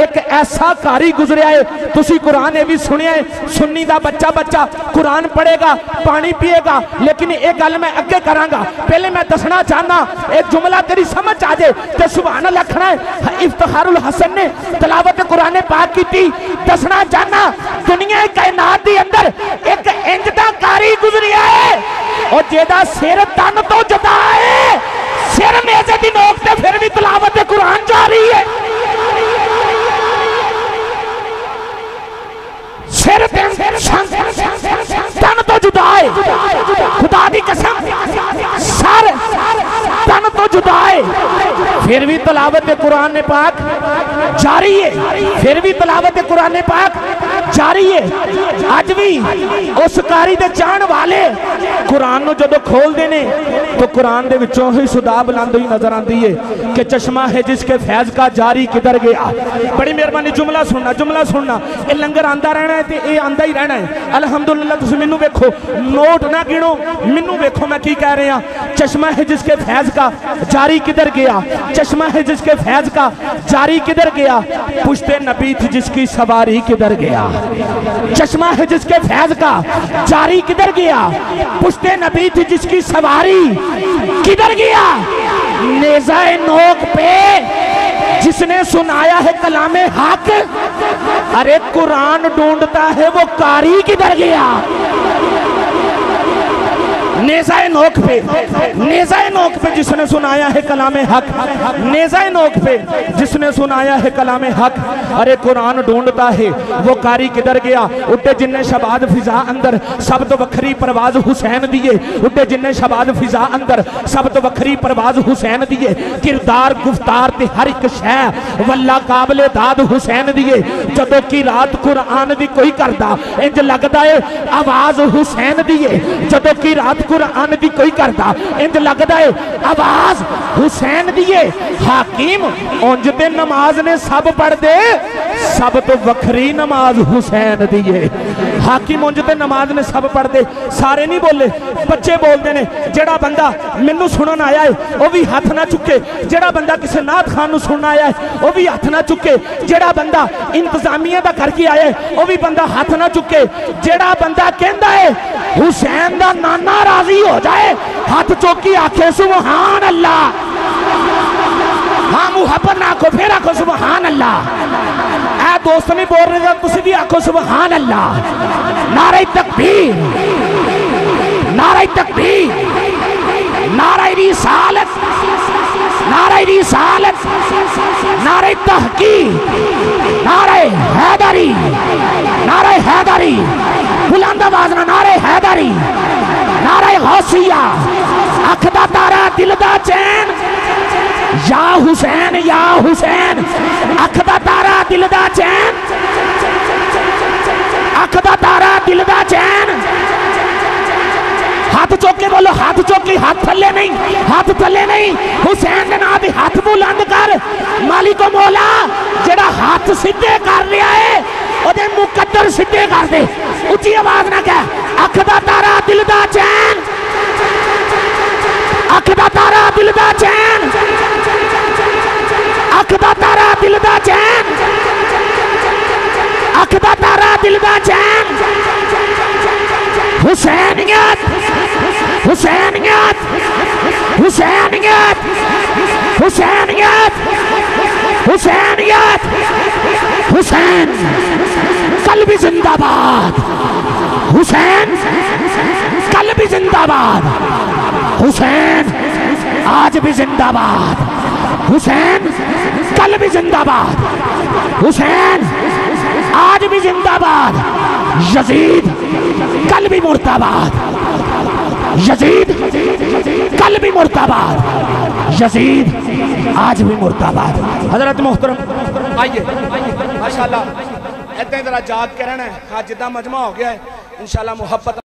एक ऐसा कारी गुजरिया है तुसी कुरान ये भी सुनिया है सुन्नी का बच्चा बच्चा, कुरान पढ़ेगा, पानी पिएगा, लेकिन एक गल मैं अगे करांगा। पहले मैं दसना चाहना एक जुमला तेरी समझ आ जाए तो सुबह लखना है इफ्तारुल हसन ने तलावत कुरान पाक की दसना चाहना दुनिया कायनात के अंदर एक इंज का कारी गुजरिया है और जेदा सिर तन तो जदा है फिर भी तलावत कुरान ने पाक जारी है। फिर भी तलावत कुरान पाक जारी है। अज भी उस कारी दे चाहण वाले कुरान नु जदों खोलते ने तो कुरान ही सुदा बुलंद ही नज़र आती है कि चश्मा है जिसके फैज का जारी किधर गया। बड़ी मेहरबानी, जुमला सुनना जुमला सुनना। ये लंगर आंदा रहना है ते ये आंदा ही रहना है। अलहमदुल्ला मैनू वेखो, नोट ना गिनो मैनू वेखो मैं की कह रहा। चश्मा है जिसके फैज का जारी किधर गया? चश्मा है जिसके फैज का जारी किधर गया? पुश्ते नबी थी जिसकी सवारी किधर गया? चश्मा है जिसके फैज का? जारी किधर गया? पुश्ते नबी थी जिसकी सवारी किधर गया? नेजाए नोक पे जिसने सुनाया है कलामे हक, अरे कुरान ढूंढता है वो कारी किधर गया? नेजाए नोक पे, नेजाए नोक पे जिसने सुनाया है कलामे हक, नेजाए नोक पे जिसने सुनाया है कलामे हक। अरे कुरान ढूंढता है, वो कारी किधर गया? उठे जिन्ने शबाद फिजा अंदर सब तो वखरी परवाज हुसैन दिए। उठे जिन्ने शबाद फिजा अंदर सब तो वखरी परवाज हुसैन दिए। किरदार गुफ्तार ते हर एक शह वल्ला काबले दाद हुसैन दिए। जदों की रात कुरान दी कोई करदा, इंज लगदा है, आवाज़ हुसैन दिए। जदों की रात कुरान दी कोई करता इंज लगदा है, आवाज़ हुसैन दिए हाकिम, उंज ते नमाज़ ने सब पढ़ दे सब तो वखरी नमाज़ हुसैन दिए हाकिम, उंज ते नमाज़ ने सब पढ़ दे सारे नहीं बोले, बच्चे बोलते ने, जेड़ा बंदा मैनू सुनन आया है वह भी हाथ ना चुके। जेड़ा बंदा किसी नाथ खान सुनना आया है वह भी हाथ ना चुके। जेड़ा बंदा इंतजामिया का करके आया है वह भी बंदा हाथ ना चुके। जेड़ा बंदा कहता है, हुसैन का नाना राज़ी हो जाए। हाथ चौकी आखे सुबहान अल्लाह हाँ मुहब्बत ना आखो, फिर आखो सुबहान अल्लाह ऐ दोस्त नहीं बोल रहे तुम भी आखो सुबहान अल्लाह नारे तकबीर। नारे तकबीर। नारे रिसालत। नारे रिसालत। नारे तहकीक। नारे हैदरी। नारे हैदरी। बुलंद आवाज़ ना, नारे हैदरी। दिल दा चैन। या हुसैन या हुसैन। अख दा तारा दिल दा चैन। अख दा तारा दिल दा चैन। हाथ चौक के बोलो, हाथ चौक, हाथ थले नहीं, हाथ थले नहीं। हुसैन के नाम हाथ बुलंद कर। मालिक मौला, जेड़ा हाथ सीधे कर रहा है, ओदे मुकद्दर सीधे कर दे। उची आवाज़ ना कह, अख दा तारा दिल दा चैन। अख दा तारा दिल दा चैन अख दा तारा दिल दा चैन अख दा तारा दिल दा चैन हुसैनियत हुसैनियत हुसैनियत हुसैनियत हुसैनियत हुसैन, आज भी जिंदाबाद। हुसैन, कल भी जिंदाबाद। हुसैन, आज भी जिंदाबाद। यजीद, कल भी मुर्दाबाद। यजीद, कल भी मुर्दाबाद। यजीद, आज भी मुर्दाबाद। हज़रत मोहतरम, आइए। माशाल्लाह, इतना जरा जाग के रहना है। हाँ जिदा मजमा हो गया है। इंशाल्लाह मुहब्बत